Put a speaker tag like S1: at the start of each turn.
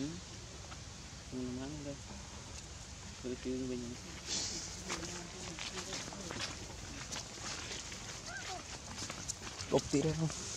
S1: Memang dah. Berkira banyak. Kopi dah.